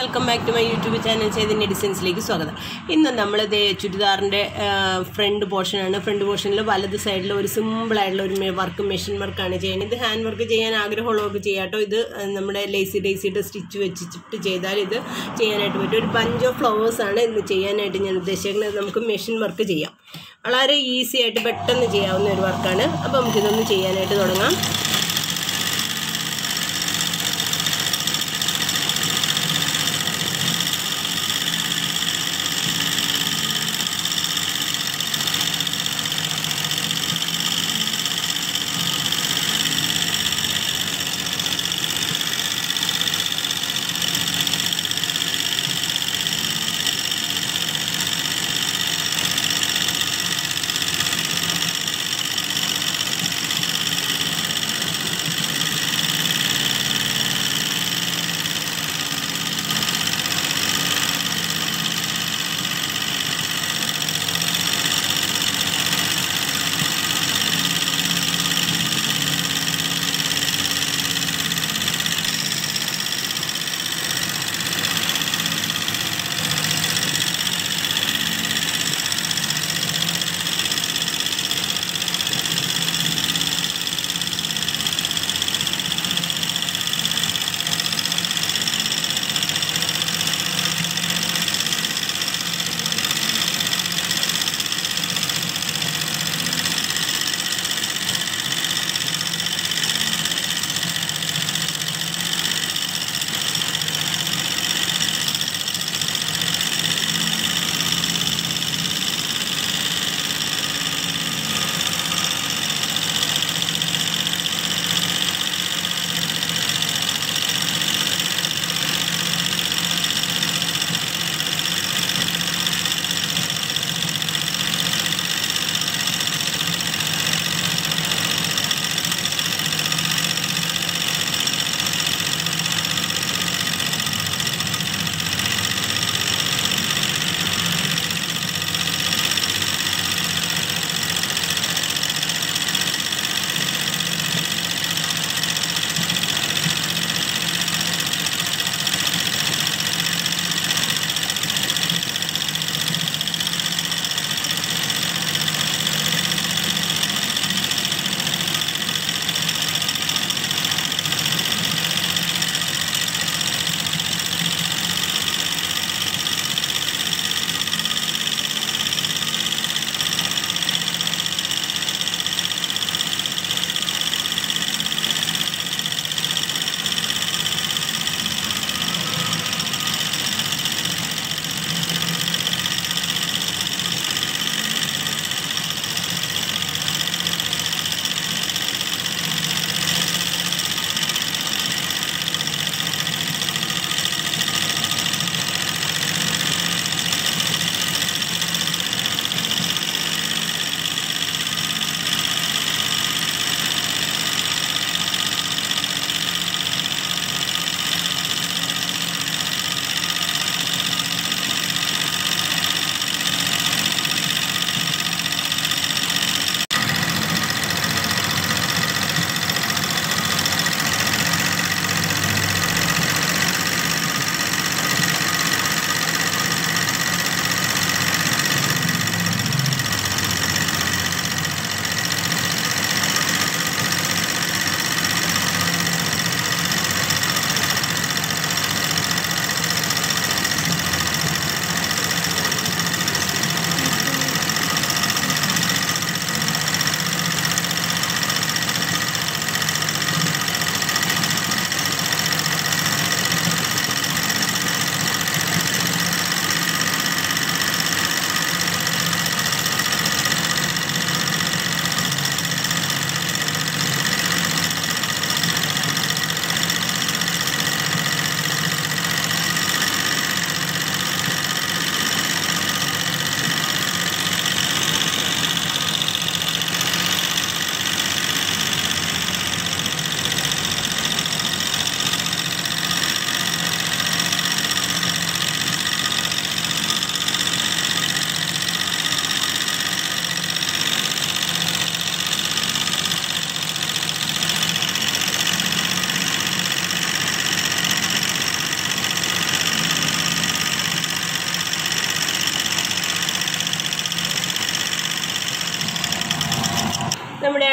Welcome back to my YouTube channel ചെയ്തിന്റെ ഡിസൈൻസിലേക്ക് സ്വാഗതം. ഇന്ന് നമ്മൾ ചുരിദാറിന്റെ ഫ്രണ്ട് പോർഷനാണ് ഫ്രണ്ട് പോർഷനിൽ വലത് സൈഡിൽ ഒരു സിമ്പിളായിട്ടുള്ള ഒരു വർക്ക് മെഷീൻ വർക്കാണ് ചെയ്യുന്നത്. ഇത് ഹാൻഡ് വർക്ക് ചെയ്യാൻ ആഗ്രഹമുള്ളവർക്ക് ചെയ്യാട്ടോ ഇത് നമ്മുടെ ലേസി ഡേസിയുടെ സ്റ്റിച്ച് വെച്ചിട്ട് ചെയ്താൽ ഇത് ചെയ്യാനായിട്ട് പറ്റും. ഒരു ബഞ്ച് ഓഫ് ഫ്ലവേഴ്സാണ് ഇന്ന് ചെയ്യാനായിട്ട് ഞാൻ ഉദ്ദേശിക്കുന്നത്. നമുക്ക് മെഷീൻ വർക്ക് ചെയ്യാം. വളരെ ഈസി ആയിട്ട് പെട്ടെന്ന് ചെയ്യാവുന്ന ഒരു വർക്കാണ് അപ്പോൾ നമുക്കിതൊന്ന് ചെയ്യാനായിട്ട് തുടങ്ങാം.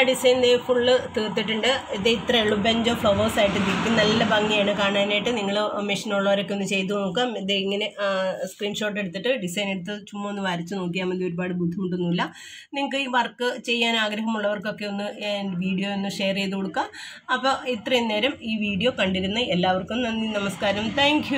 ഡിസൈൻ ഫുള്ള് തീർത്തിട്ടുണ്ട്. ഇത് ഇത്രയേ ഉള്ളൂ. ബെഞ്ച് ഫ്ലവേഴ്സ് ആയിട്ട് തിരിക്കും നല്ല ഭംഗിയാണ് കാണാനായിട്ട്. നിങ്ങൾ മെഷീനുള്ളവരൊക്കെ ഒന്ന് ചെയ്ത് നോക്കാം ഇത് ഇങ്ങനെ സ്ക്രീൻഷോട്ട് എടുത്തിട്ട് ഡിസൈൻ എടുത്ത് ചുമ്മാ ഒന്ന് വരച്ച് നോക്കിയാൽ മതി. ഒരുപാട് ബുദ്ധിമുട്ടൊന്നുമില്ല. നിങ്ങൾക്ക് ഈ വർക്ക് ചെയ്യാൻ ആഗ്രഹമുള്ളവർക്കൊക്കെ ഒന്ന് വീഡിയോ ഒന്ന് ഷെയർ ചെയ്ത് കൊടുക്കുക. അപ്പോൾ ഇത്രയും നേരം ഈ വീഡിയോ കണ്ടിരുന്ന എല്ലാവർക്കും നന്ദി നമസ്കാരം. താങ്ക്